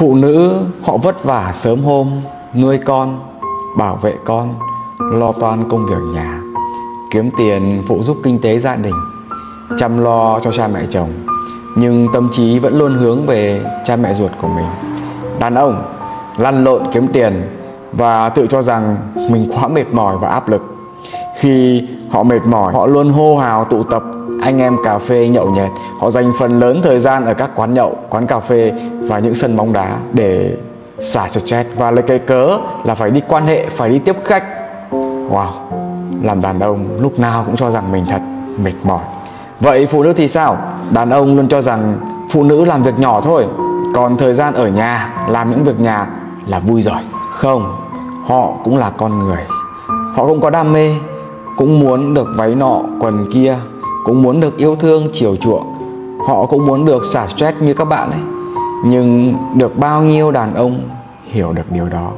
phụ nữ, họ vất vả sớm hôm, nuôi con, bảo vệ con, lo toan công việc nhà, kiếm tiền phụ giúp kinh tế gia đình, chăm lo cho cha mẹ chồng. Nhưng tâm trí vẫn luôn hướng về cha mẹ ruột của mình. Đàn ông, lăn lộn kiếm tiền và tự cho rằng mình quá mệt mỏi và áp lực khi họ mệt mỏi, họ luôn hô hào tụ tập. Anh em cà phê nhậu nhẹt, họ dành phần lớn thời gian ở các quán nhậu, quán cà phê và những sân bóng đá để xả stress. Và lấy cái cớ là phải đi quan hệ, phải đi tiếp khách. Wow, làm đàn ông lúc nào cũng cho rằng mình thật mệt mỏi. Vậy phụ nữ thì sao? Đàn ông luôn cho rằng phụ nữ làm việc nhỏ thôi, còn thời gian ở nhà, làm những việc nhà là vui rồi. Không, họ cũng là con người. Họ cũng có đam mê cũng muốn được váy nọ, quần kia, cũng muốn được yêu thương chiều chuộng. Họ cũng muốn được xả stress như các bạn ấy. Nhưng được bao nhiêu đàn ông hiểu được điều đó?